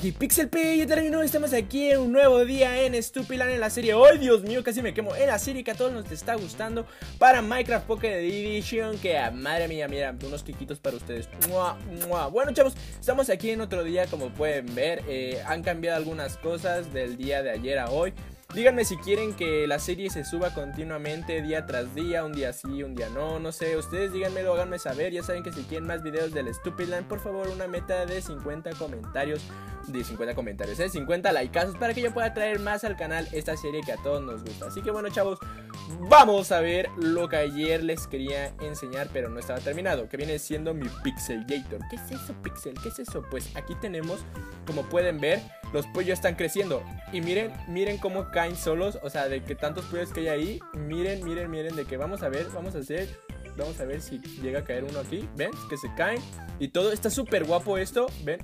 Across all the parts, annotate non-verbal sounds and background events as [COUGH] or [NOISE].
aquí Pixel P y terminó, estamos aquí en un nuevo día en Stupiland en la serie ¡Ay, Dios mío! Casi me quemo En la serie que a todos nos está gustando Para Minecraft Pocket Edition Que, madre mía, mira, unos quiquitos para ustedes Bueno, chavos, estamos aquí en otro día Como pueden ver, eh, han cambiado algunas cosas Del día de ayer a hoy Díganme si quieren que la serie se suba continuamente día tras día, un día sí, un día no, no sé. Ustedes díganmelo, háganme saber. Ya saben que si quieren más videos del Stupidland, por favor, una meta de 50 comentarios. De 50 comentarios, ¿eh? 50 likeazos para que yo pueda traer más al canal esta serie que a todos nos gusta. Así que bueno, chavos, vamos a ver lo que ayer les quería enseñar, pero no estaba terminado. Que viene siendo mi Pixelgator. ¿Qué es eso, Pixel? ¿Qué es eso? Pues aquí tenemos, como pueden ver, los pollos están creciendo. Y miren, miren cómo caen solos. O sea, de que tantos pollos que hay ahí. Miren, miren, miren. De que vamos a ver, vamos a hacer. Vamos a ver si llega a caer uno aquí. ¿Ven? Que se caen. Y todo está súper guapo esto. ¿Ven?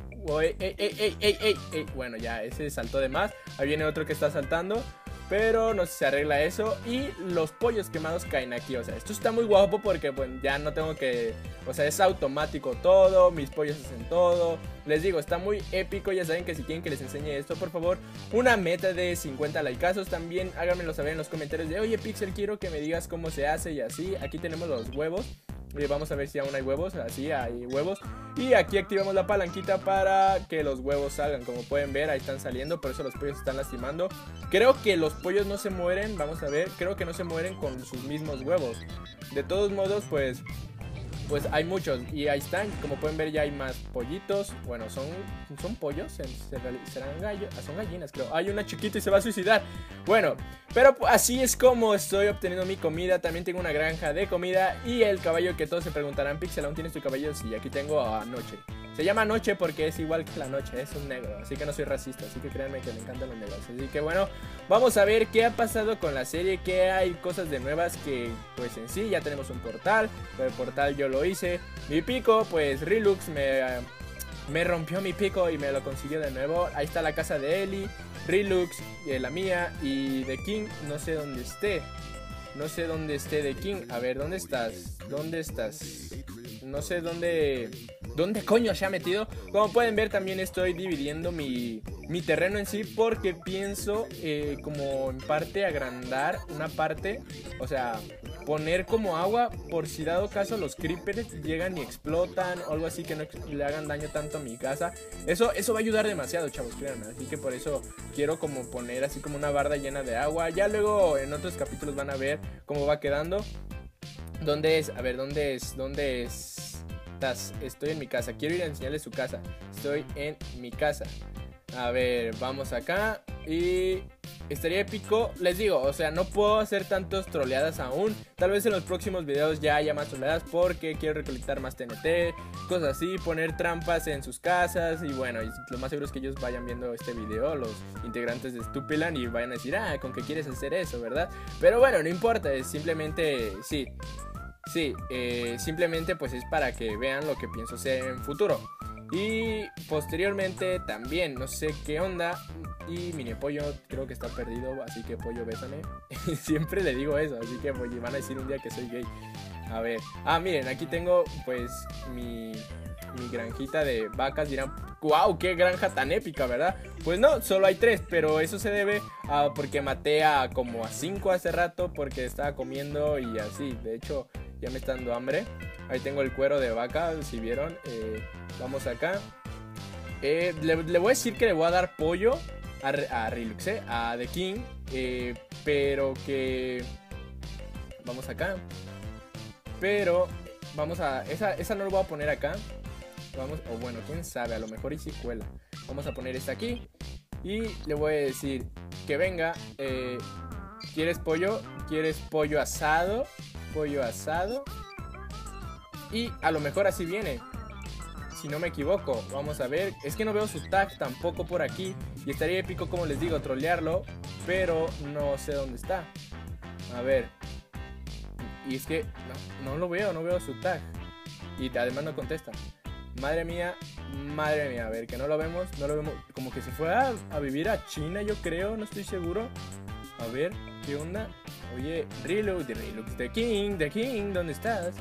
ey, ey, ey, Bueno, ya, ese saltó de más. Ahí viene otro que está saltando. Pero no sé si se arregla eso. Y los pollos quemados caen aquí. O sea, esto está muy guapo porque bueno, ya no tengo que... O sea, es automático todo. Mis pollos hacen todo. Les digo, está muy épico. Ya saben que si quieren que les enseñe esto, por favor, una meta de 50 likeazos. También háganmelo saber en los comentarios de, oye Pixel, quiero que me digas cómo se hace y así. Aquí tenemos los huevos vamos a ver si aún hay huevos, así hay huevos. Y aquí activamos la palanquita para que los huevos salgan. Como pueden ver, ahí están saliendo, por eso los pollos están lastimando. Creo que los pollos no se mueren, vamos a ver, creo que no se mueren con sus mismos huevos. De todos modos, pues pues hay muchos y ahí están, como pueden ver ya hay más pollitos, bueno, son, son pollos, serán gallos, ah, son gallinas creo, hay una chiquita y se va a suicidar, bueno, pero así es como estoy obteniendo mi comida, también tengo una granja de comida y el caballo que todos se preguntarán, Pixel, ¿aún tienes tu caballo? Sí, aquí tengo anoche. Se llama noche porque es igual que la noche, es un negro, así que no soy racista, así que créanme que me encantan los negros. Así que bueno, vamos a ver qué ha pasado con la serie, que hay cosas de nuevas que pues en sí ya tenemos un portal, el portal yo lo hice. Mi pico, pues Relux me, me rompió mi pico y me lo consiguió de nuevo. Ahí está la casa de Eli, Relux, y la mía y The King, no sé dónde esté. No sé dónde esté The King. A ver, ¿dónde estás? ¿Dónde estás? No sé dónde... ¿Dónde coño se ha metido? Como pueden ver también estoy dividiendo mi, mi terreno en sí porque pienso eh, como en parte agrandar una parte, o sea, poner como agua por si dado caso los creepers llegan y explotan o algo así que no le hagan daño tanto a mi casa. Eso, eso va a ayudar demasiado, chavos, créanme. Así que por eso quiero como poner así como una barda llena de agua. Ya luego en otros capítulos van a ver cómo va quedando. ¿Dónde es? A ver, ¿dónde es? ¿Dónde es? Estoy en mi casa. Quiero ir a enseñarles su casa. Estoy en mi casa. A ver, vamos acá. Y estaría épico. Les digo, o sea, no puedo hacer tantos troleadas aún. Tal vez en los próximos videos ya haya más troleadas porque quiero recolectar más TNT, cosas así, poner trampas en sus casas. Y bueno, lo más seguro es que ellos vayan viendo este video, los integrantes de Stupiland, y vayan a decir, ah, con qué quieres hacer eso, ¿verdad? Pero bueno, no importa, es simplemente, sí, Sí, eh, simplemente pues es para que vean lo que pienso hacer en futuro. Y posteriormente también, no sé qué onda. Y mini pollo creo que está perdido, así que pollo bésame. [LAUGHS] Siempre le digo eso, así que pues, van a decir un día que soy gay. A ver, ah, miren, aquí tengo pues mi, mi granjita de vacas. Dirán, wow, qué granja tan épica, ¿verdad? Pues no, solo hay tres, pero eso se debe a porque maté a como a cinco hace rato porque estaba comiendo y así. De hecho, ya me está dando hambre. Ahí tengo el cuero de vaca, si vieron. Eh, vamos acá. Eh, le, voy a decir que le voy a dar pollo a, a eh, a The King. pero que... Vamos acá. Pero vamos a... Esa, esa no lo voy a poner acá. Vamos, o bueno, quién sabe, a lo mejor y si cuela. Vamos a poner esta aquí. Y le voy a decir que venga. ¿Quieres pollo? ¿Quieres pollo asado? Pollo asado. Y a lo mejor así viene. Si no me equivoco. Vamos a ver. Es que no veo su tag tampoco por aquí. Y estaría épico, como les digo, trolearlo. Pero no sé dónde está. A ver. Y es que no, lo veo, no veo su tag. Y además no contesta. Madre mía, madre mía. A ver, que no lo vemos. No lo vemos. Como que se fue a vivir a China, yo creo. No estoy seguro. A ver, ¿qué onda? Oye, Relux, de Relux, The King, The King, ¿dónde estás?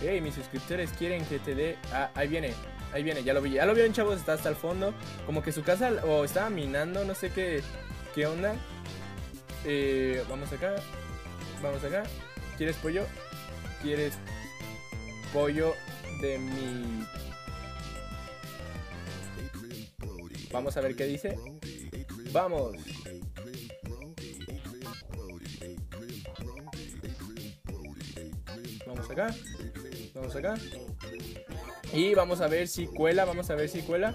Hey, mis suscriptores quieren que te dé... Ah, ahí viene. ahí viene, ya lo vi. Ya lo vieron, chavos, está hasta el fondo. Como que su casa o estaba minando, no sé qué, qué onda. Eh, vamos acá. Vamos acá. ¿Quieres pollo? ¿Quieres pollo de mi... Vamos a ver qué dice. Vamos. Acá. Vamos acá. Y vamos a ver si cuela. Vamos a ver si cuela.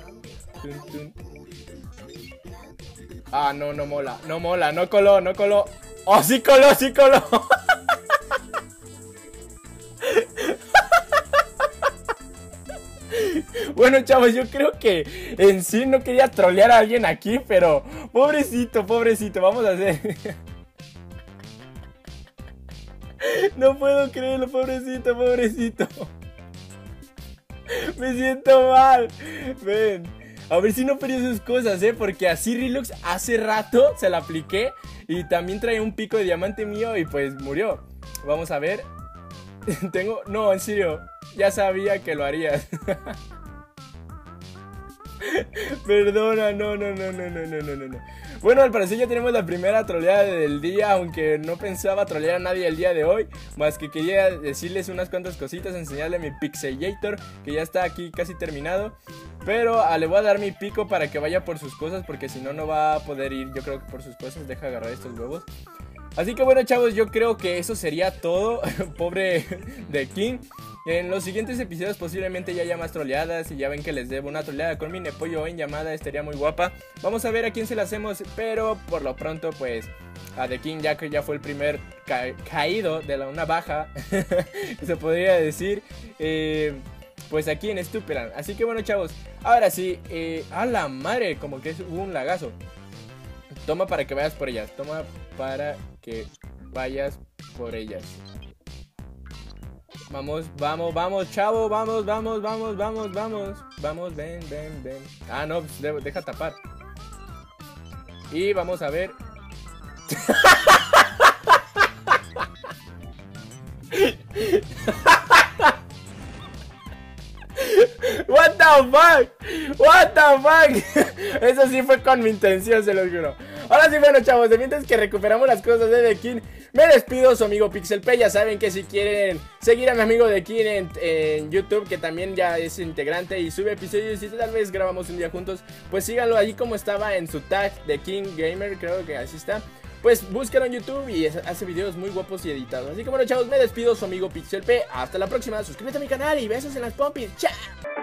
Ah, no, no mola. No mola. No coló, no coló. Oh, sí coló, sí coló. [LAUGHS] Bueno, chavos, yo creo que en sí no quería trolear a alguien aquí, pero pobrecito, pobrecito, vamos a hacer. [LAUGHS] [LAUGHS] No puedo creerlo, pobrecito, pobrecito. [LAUGHS] Me siento mal. Ven. A ver si no perdió sus cosas, ¿eh? Porque así Relux hace rato se la apliqué y también trae un pico de diamante mío y pues murió. Vamos a ver. [LAUGHS] Tengo... No, en serio. Ya sabía que lo harías. Perdona, no, no, no, no, no, no, no, no. Bueno, al parecer ya tenemos la primera troleada del día, aunque no pensaba trolear a nadie el día de hoy, más que quería decirles unas cuantas cositas, enseñarle mi Pixelator, que ya está aquí casi terminado. Pero ah, le voy a dar mi pico para que vaya por sus cosas, porque si no, no va a poder ir, yo creo que por sus cosas, deja agarrar estos huevos. Así que bueno chavos, yo creo que eso sería todo, [LAUGHS] pobre de King. En los siguientes episodios posiblemente ya haya más troleadas y ya ven que les debo una troleada con mi Nepollo en llamada, estaría muy guapa. Vamos a ver a quién se la hacemos, pero por lo pronto pues a The King ya que ya fue el primer caído de la, una baja, [LAUGHS] se podría decir. Eh, pues aquí en Stupiran. Así que bueno, chavos, ahora sí, eh, a la madre, como que hubo un lagazo. Toma para que vayas por ellas, toma para que vayas por ellas. Vamos, vamos, vamos, chavo, vamos, vamos, vamos, vamos, vamos. Vamos, ven, ven, ven. Ah, no, pues, deja tapar. Y vamos a ver. [LAUGHS] What the fuck? What the fuck? [LAUGHS] Eso sí fue con mi intención, se lo juro. Ahora sí, bueno, chavos, de mientras que recuperamos las cosas de The King, me despido, su amigo PixelP. Ya saben que si quieren seguir a mi amigo The King en, YouTube, que también ya es integrante y sube episodios y tal vez grabamos un día juntos, pues síganlo allí como estaba en su tag de King Gamer, creo que así está. Pues búsquenlo en YouTube y hace videos muy guapos y editados. Así que bueno, chavos, me despido, su amigo PixelP. Hasta la próxima, suscríbete a mi canal y besos en las pompis. ¡Chao!